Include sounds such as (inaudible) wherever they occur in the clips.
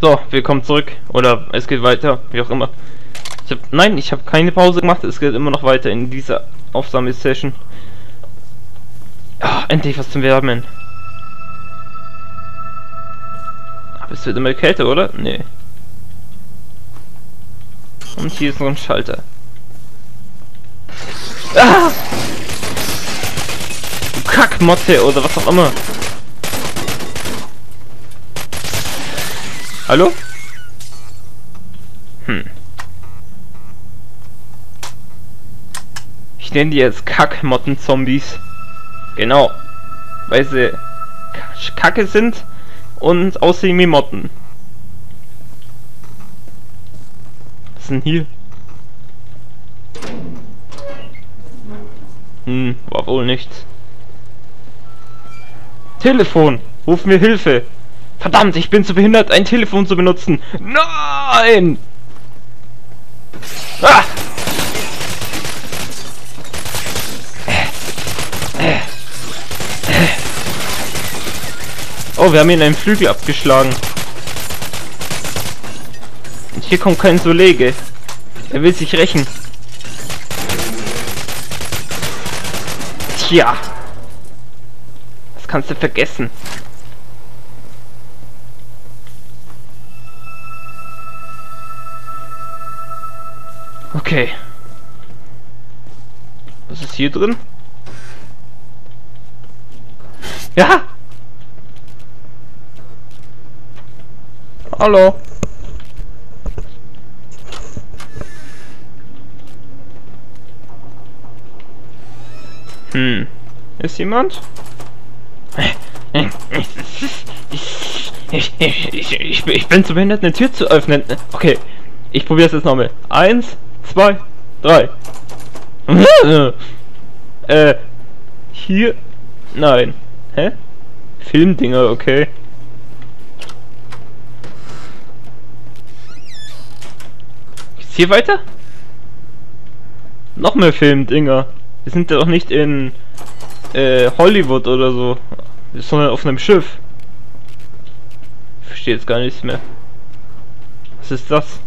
So, willkommen zurück. Oder es geht weiter, wie auch immer. Ich hab, nein, ich habe keine Pause gemacht. Es geht immer noch weiter in dieser Aufnahmesession. Ah, endlich was zum Wärmen. Aber es wird immer kälter, oder? Nee. Und hier ist noch ein Schalter. Ah! Du Kackmotte oder was auch immer. Hallo? Hm. Ich nenne die jetzt Kackmotten-Zombies. Genau. Weil sie kacke sind und aussehen wie Motten. Was ist denn hier? Hm, war wohl nichts. Telefon! Ruf mir Hilfe! Verdammt, ich bin zu behindert, ein Telefon zu benutzen. Nein! Ah! Oh, wir haben ihn einen Flügel abgeschlagen. Und hier kommt kein Solege. Er will sich rächen. Tja. Das kannst du vergessen. Okay. Was ist hier drin? Ja! Hallo. Hm. Ist jemand? Ich, ich, ich, ich, bin zu behindert, eine Tür zu öffnen. Okay, ich probiere es jetzt nochmal. Eins, zwei, drei. (laughs) äh, hier? Nein. Hä? Filmdinger, okay. Geht's hier weiter? Noch mehr Filmdinger. Wir sind ja doch nicht in äh, Hollywood oder so, sondern auf einem Schiff. Ich verstehe jetzt gar nichts mehr. Was ist das?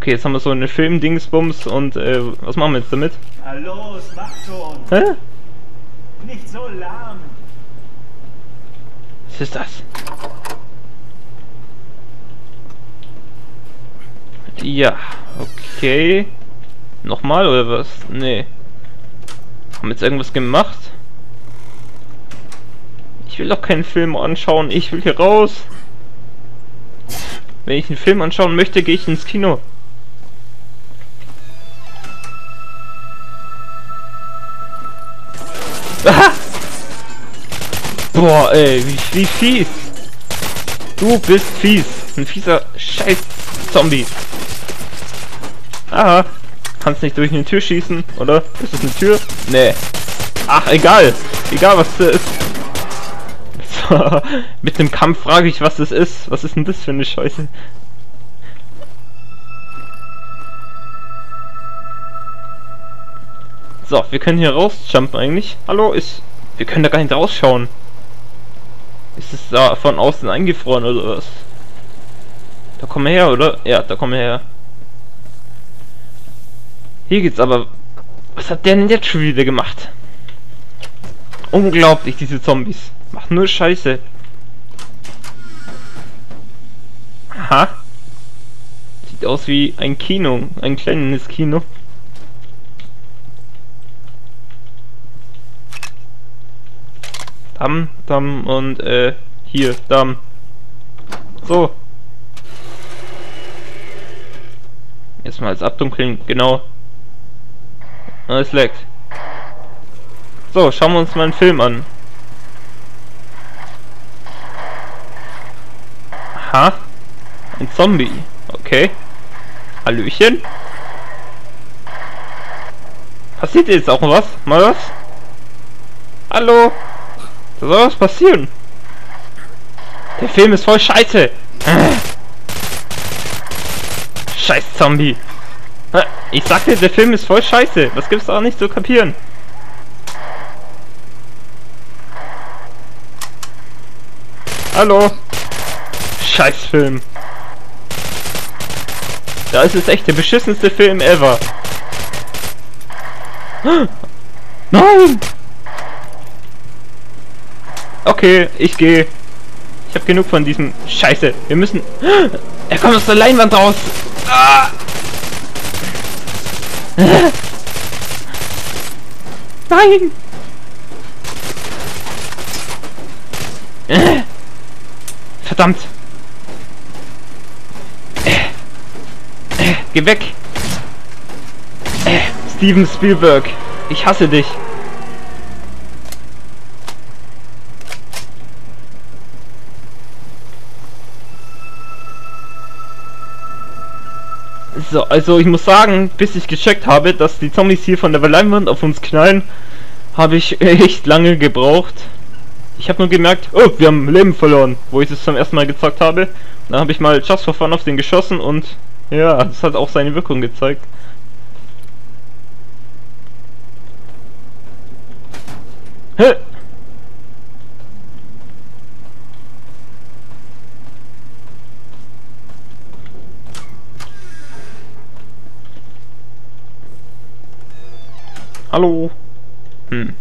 Okay, jetzt haben wir so eine Film-Dingsbums und äh, was machen wir jetzt damit? Hallo, es macht schon. Hä? Nicht so lahm. Was ist das? Ja, okay. Nochmal oder was? Nee. Haben wir jetzt irgendwas gemacht? Ich will doch keinen Film anschauen, ich will hier raus. Wenn ich einen Film anschauen möchte, gehe ich ins Kino. Boah, ey, wie, wie fies. Du bist fies. Ein fieser scheiß Zombie. Aha. Kannst nicht durch eine Tür schießen, oder? Ist das eine Tür? Nee. Ach, egal. Egal, was das ist. (laughs) Mit dem Kampf frage ich, was das ist. Was ist denn das für eine Scheiße? So, wir können hier rausjumpen eigentlich. Hallo, ist... Wir können da gar nicht rausschauen. Ist es da von außen eingefroren oder was? Da kommen wir her, oder? Ja, da kommen wir her. Hier geht's aber... Was hat der denn jetzt schon wieder gemacht? Unglaublich, diese Zombies. Macht nur Scheiße. Aha. Sieht aus wie ein Kino. Ein kleines Kino. Damm, Damm und äh, hier, Damm. So. Erstmal als abdunkeln, genau. Es leckt. So, schauen wir uns mal einen Film an. Aha. Ein Zombie. Okay. Hallöchen. Passiert jetzt auch was? Mal was? Hallo? Da soll was passieren. Der Film ist voll scheiße. Scheiß Zombie. Ich sagte, der Film ist voll scheiße. Was gibt's auch nicht zu kapieren? Hallo? Scheißfilm. Da ist es echt der beschissenste Film ever. (gasps) Nein! Okay, ich gehe. Ich habe genug von diesem Scheiße. Wir müssen... Er kommt aus der Leinwand raus. Ah! (laughs) Nein! Verdammt! Geh weg! Steven Spielberg, ich hasse dich! So, also ich muss sagen, bis ich gecheckt habe, dass die Zombies hier von der Leinwand auf uns knallen, habe ich (laughs) echt lange gebraucht. Ich habe nur gemerkt, oh, wir haben Leben verloren, wo ich es zum ersten Mal gezockt habe. Dann habe ich mal Just for Fun auf den geschossen und ja, das hat auch seine Wirkung gezeigt. Hä? Hallo. Hm.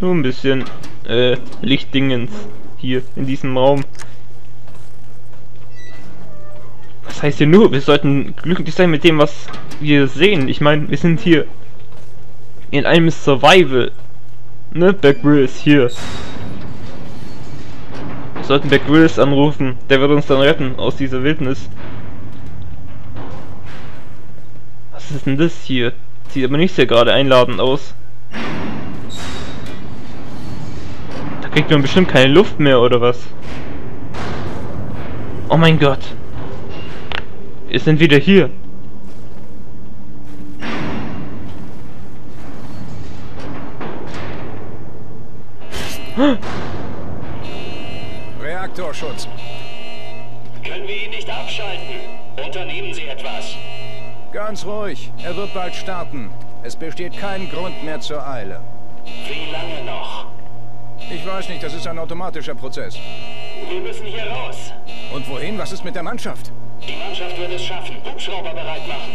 Nur ein bisschen äh, Lichtdingens hier in diesem Raum. Was heißt hier nur? Wir sollten glücklich sein mit dem, was wir sehen. Ich meine, wir sind hier in einem Survival. Ne, Beck Willis hier. Wir sollten Beck Willis anrufen. Der wird uns dann retten aus dieser Wildnis. Was ist denn das hier? Sieht aber nicht sehr gerade einladend aus. Da kriegt man bestimmt keine Luft mehr, oder was? Oh mein Gott. Wir sind wieder hier. Reaktorschutz. Können wir ihn nicht abschalten? Unternehmen Sie etwas. Ganz ruhig. Er wird bald starten. Es besteht kein Grund mehr zur Eile. Wie lange noch? Ich weiß nicht, das ist ein automatischer Prozess. Wir müssen hier raus. Und wohin? Was ist mit der Mannschaft? Die Mannschaft wird es schaffen. Hubschrauber bereit machen.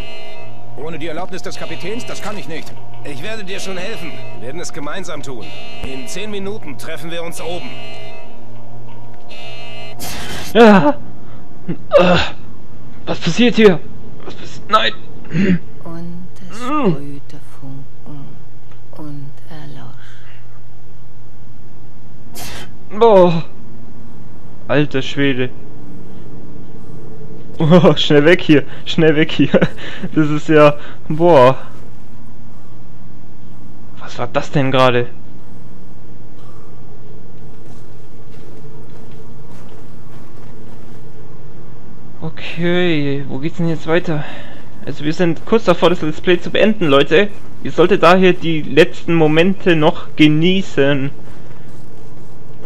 Ohne die Erlaubnis des Kapitäns? Das kann ich nicht. Ich werde dir schon helfen. Wir werden es gemeinsam tun. In zehn Minuten treffen wir uns oben. Ja. Ah. Was passiert hier? Was passiert? Nein. Und es sprühte Funken und erlosch. Boah. Alter Schwede. (laughs) Oh, schnell weg hier. Schnell weg hier. (laughs) Das ist ja... Boah. Was war das denn gerade? Okay, wo geht's denn jetzt weiter? Also wir sind kurz davor, das Let's Play zu beenden, Leute. Ihr solltet daher die letzten Momente noch genießen.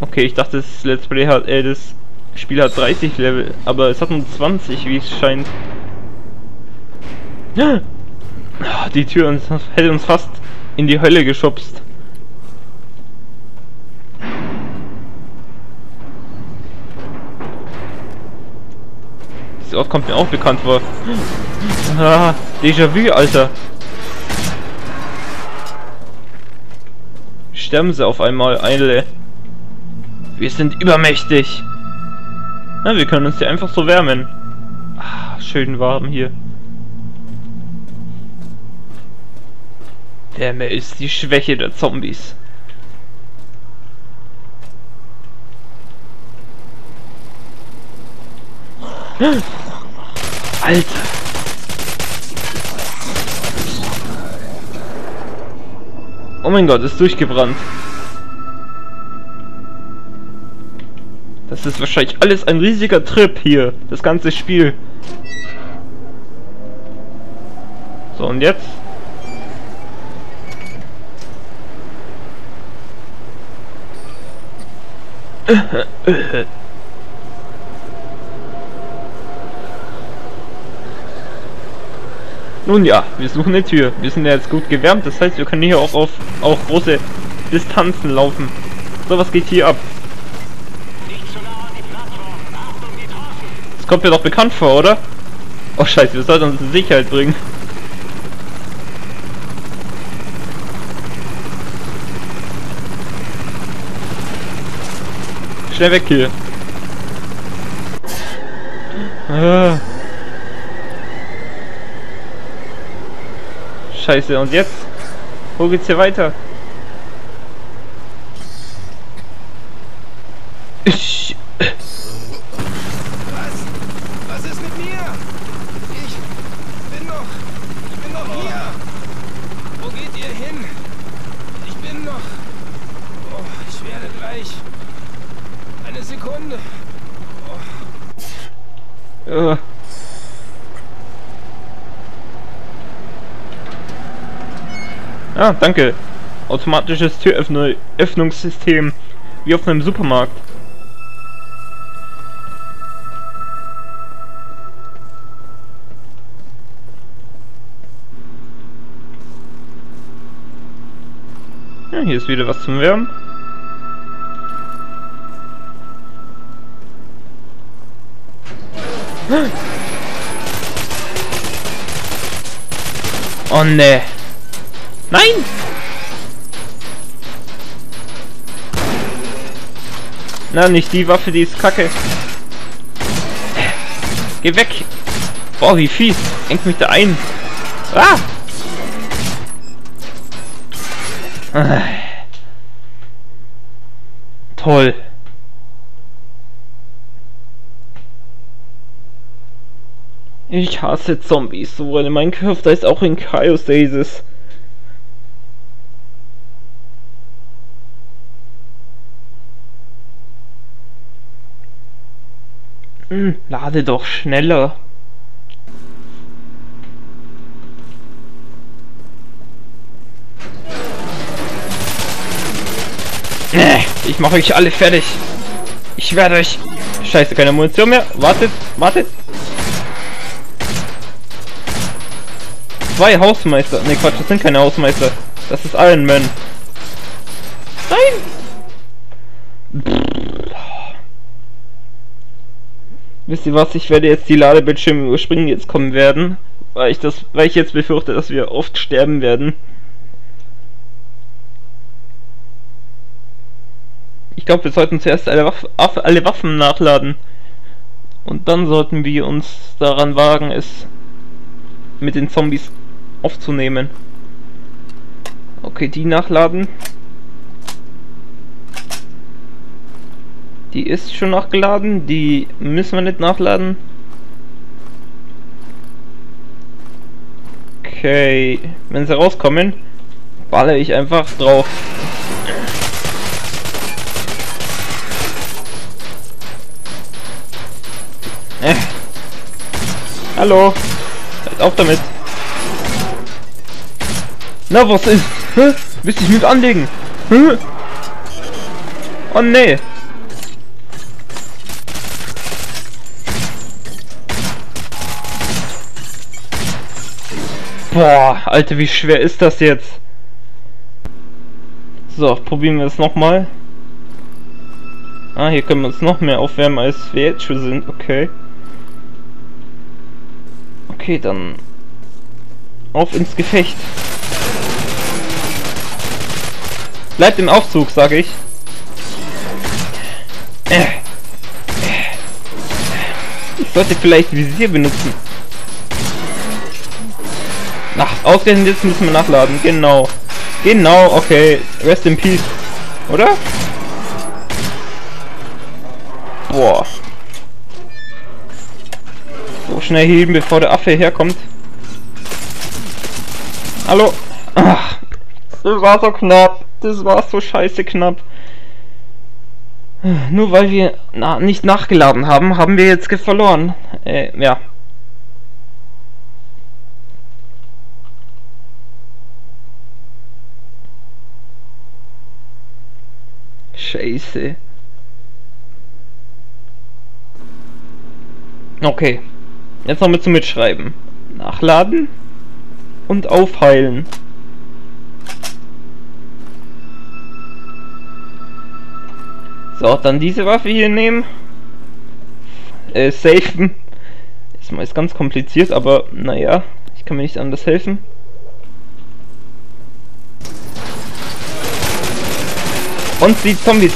Okay, ich dachte, das Let's Play hat, äh, das Spiel hat 30 Level, aber es hat nur 20, wie es scheint. Die Tür uns, hätte uns fast in die Hölle geschubst. Dieser Ort kommt mir auch bekannt vor. Ah, Déjà-vu, Alter. Sterben sie auf einmal, Eile. Wir sind übermächtig. Na, wir können uns hier einfach so wärmen. Ah, schön warm hier. Wärme ist die Schwäche der Zombies. Alter! Oh mein Gott, ist durchgebrannt. Das ist wahrscheinlich alles ein riesiger Trip hier. Das ganze Spiel. So, und jetzt? (laughs) Nun ja, wir suchen eine Tür. Wir sind ja jetzt gut gewärmt, das heißt, wir können hier auch auf auch große Distanzen laufen. So, was geht hier ab? Trassen. kommt mir doch bekannt vor, oder? Oh scheiße, wir sollten uns in Sicherheit bringen. Schnell weg hier. Ah. Scheiße, und jetzt? Wo geht's hier weiter? Ich... Was? Was ist mit mir? Ich bin noch... Ich bin noch hier. Wo geht ihr hin? Ich bin noch... Oh, ich werde gleich... Eine Sekunde. Äh. Ah, danke. Automatisches Türöffnungssystem. Wie auf einem Supermarkt. Ja, hier ist wieder was zum Wärmen. Oh ne. Nein! Na, nicht die Waffe, die ist kacke. Geh weg! Boah, wie fies! Engt mich da ein! Ah! Toll! Ich hasse Zombies, sowohl in Minecraft als auch in Cryostasis. Hm, lade doch schneller. Ich mache euch alle fertig. Ich werde euch... Scheiße, keine Munition mehr. Wartet, wartet. Zwei Hausmeister. Ne, Quatsch, das sind keine Hausmeister. Das ist Iron Man. Nein! Wisst ihr was? Ich werde jetzt die Ladebildschirme überspringen, die jetzt kommen werden. Weil ich das, weil ich jetzt befürchte, dass wir oft sterben werden. Ich glaube, wir sollten zuerst alle, Waff alle Waffen nachladen. Und dann sollten wir uns daran wagen, es mit den Zombies aufzunehmen. Okay, die nachladen. Die ist schon nachgeladen, die müssen wir nicht nachladen. Okay, wenn sie rauskommen, balle ich einfach drauf. Äh. Hallo. Hört auf damit. Na, was ist? Hä? Willst du dich mit anlegen? Hä? Oh nee. Boah, Alter, wie schwer ist das jetzt? So, probieren wir es nochmal. Ah, hier können wir uns noch mehr aufwärmen, als wir jetzt schon sind. Okay. Okay, dann auf ins Gefecht. Bleibt im Aufzug, sage ich. Ich sollte vielleicht Visier benutzen. Ach, ausgerechnet jetzt müssen wir nachladen. Genau. Genau, okay. Rest in Peace. Oder? Boah. So schnell heben, bevor der Affe herkommt. Hallo? Ach, das war so knapp. Das war so scheiße knapp. Nur weil wir na, nicht nachgeladen haben, haben wir jetzt verloren. Äh, ja. Scheiße. Okay. Jetzt noch mit zum Mitschreiben. Nachladen und aufheilen. So, dann diese Waffe hier nehmen. Äh, safen. Ist ganz kompliziert, aber naja, ich kann mir nicht anders helfen. Und die Zombies.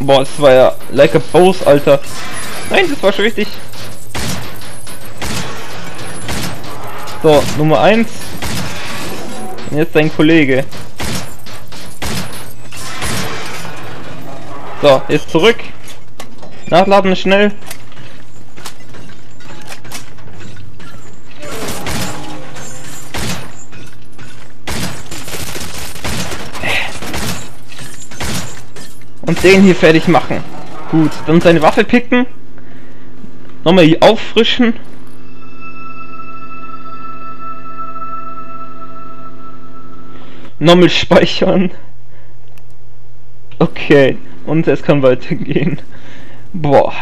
Boah, das war ja like a boss, Alter. Nein, das war schon richtig. So, Nummer 1. Und jetzt dein Kollege. So, jetzt zurück. Nachladen schnell. Und den hier fertig machen. Gut, dann seine Waffe picken. Nochmal hier auffrischen. Nochmal speichern. Okay, und es kann weitergehen. Boah.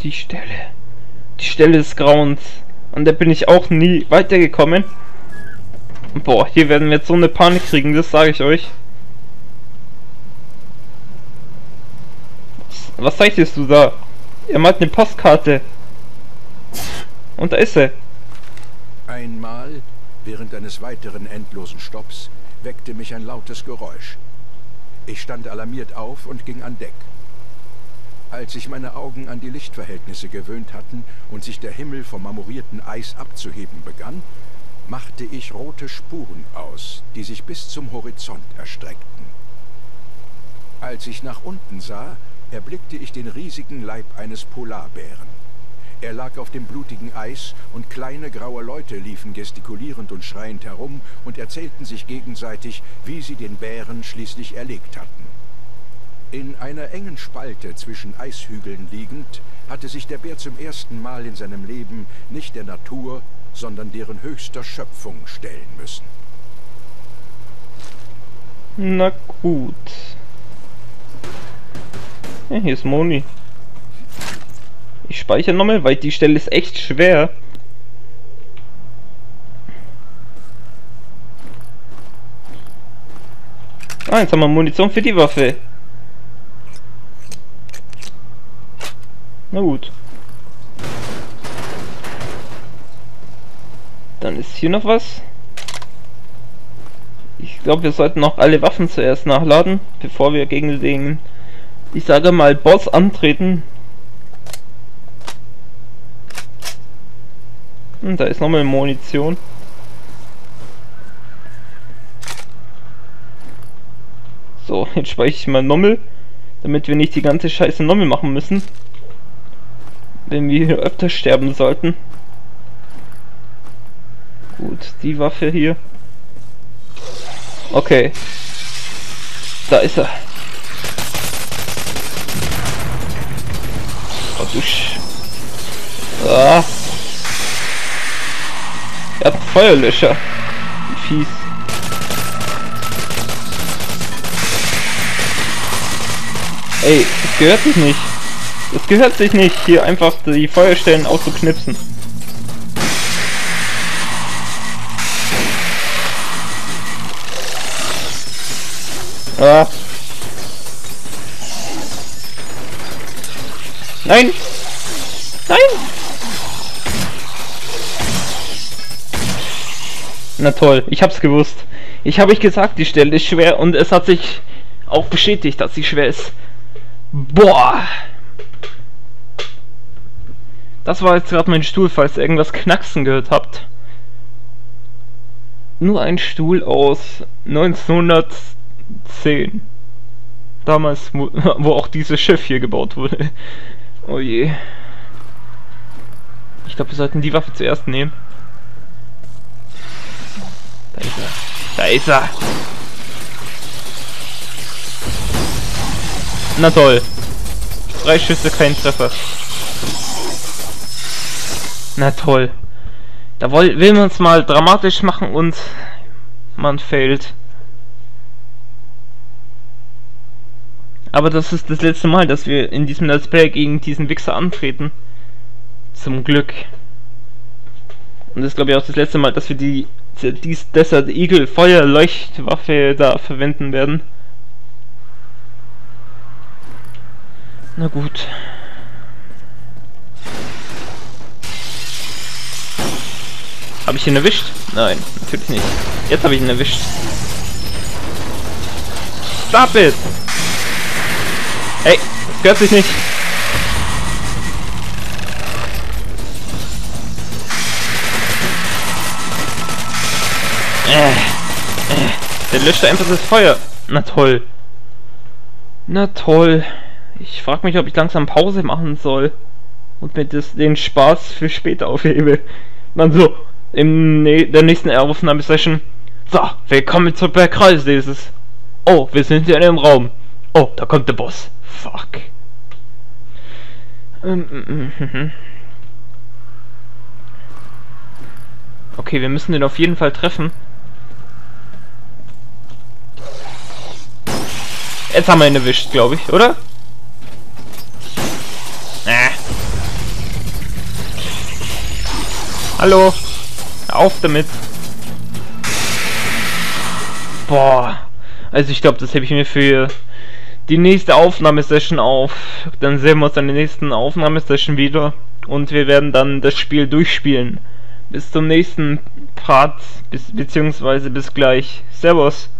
Die Stelle. Die Stelle des Grauens. Und da bin ich auch nie weitergekommen. Boah, hier werden wir jetzt so eine Panik kriegen, das sage ich euch. Was, zeichnest du da? Er malt eine Postkarte. Und da ist er. Einmal, während eines weiteren endlosen Stopps, weckte mich ein lautes Geräusch. Ich stand alarmiert auf und ging an Deck. Als sich meine Augen an die Lichtverhältnisse gewöhnt hatten und sich der Himmel vom marmorierten Eis abzuheben begann, machte ich rote Spuren aus, die sich bis zum Horizont erstreckten. Als ich nach unten sah, erblickte ich den riesigen Leib eines Polarbären. Er lag auf dem blutigen Eis und kleine graue Leute liefen gestikulierend und schreiend herum und erzählten sich gegenseitig, wie sie den Bären schließlich erlegt hatten. In einer engen Spalte zwischen Eishügeln liegend, hatte sich der Bär zum ersten Mal in seinem Leben nicht der Natur, sondern deren höchster Schöpfung stellen müssen. Na gut. Ja, hier ist Moni. Ich speichere nochmal, weil die Stelle ist echt schwer. Ah, jetzt haben wir Munition für die Waffe. Na gut. Dann ist hier noch was. Ich glaube, wir sollten noch alle Waffen zuerst nachladen, bevor wir gegen den, ich sage mal, Boss antreten. Und da ist nochmal Munition. So, (laughs) jetzt speichere ich mal nochmal, damit wir nicht die ganze Scheiße nochmal machen müssen wenn wir hier öfter sterben sollten. Gut, die Waffe hier. Okay. Da ist er. Oh, du Sch ah. Er hat Feuerlöscher. Fies. Ey, das gehört sich nicht. Es gehört sich nicht, hier einfach die Feuerstellen auszuknipsen. Ah. Nein! Nein! Na toll, ich hab's gewusst. Ich habe ich gesagt, die Stelle ist schwer und es hat sich auch bestätigt, dass sie schwer ist. Boah! Das war jetzt gerade mein Stuhl, falls ihr irgendwas knacksen gehört habt. Nur ein Stuhl aus 1910. Damals, wo, wo auch dieses Schiff hier gebaut wurde. Oh je. Ich glaube, wir sollten die Waffe zuerst nehmen. Da ist er. Da ist er. Na toll. Drei Schüsse, kein Treffer. Na toll. Da will, will man es mal dramatisch machen und man fällt. Aber das ist das letzte Mal, dass wir in diesem Let's Play gegen diesen Wichser antreten. Zum Glück. Und das ist glaube ich auch das letzte Mal, dass wir die, die Desert Eagle Feuerleuchtwaffe da verwenden werden. Na gut. Habe ich ihn erwischt? Nein, natürlich nicht. Jetzt habe ich ihn erwischt. Stop it! Hey, das gehört sich nicht. Äh, äh, der löscht einfach das Feuer. Na toll. Na toll. Ich frage mich, ob ich langsam Pause machen soll. Und mir das, den Spaß für später aufhebe. Dann so, in der nächsten Aufnahmesession. So, willkommen zur Bergkreis dieses. Oh, wir sind hier in einem Raum. Oh, da kommt der Boss. Fuck. Ähm, mm, mm, mm, okay, wir müssen den auf jeden Fall treffen. Jetzt haben wir ihn erwischt, glaube ich, oder? Äh. Hallo. Auf damit. Boah. Also ich glaube, das habe ich mir für die nächste Aufnahmesession auf. Dann sehen wir uns an der nächsten Aufnahmesession wieder. Und wir werden dann das Spiel durchspielen. Bis zum nächsten Part. Bis, beziehungsweise bis gleich. Servus.